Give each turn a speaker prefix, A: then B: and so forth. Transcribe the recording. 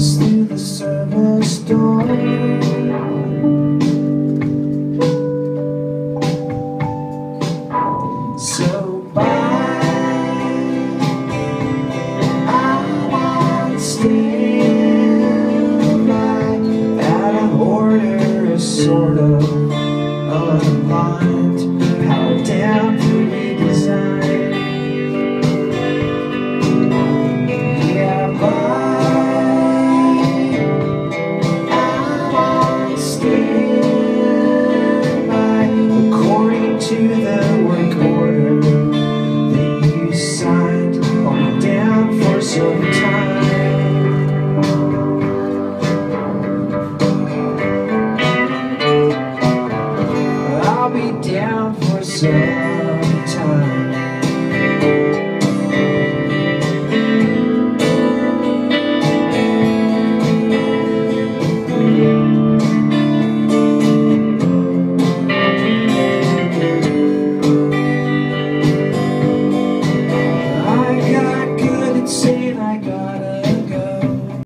A: pass through the service door So bye I stand by At sort of a line. Sun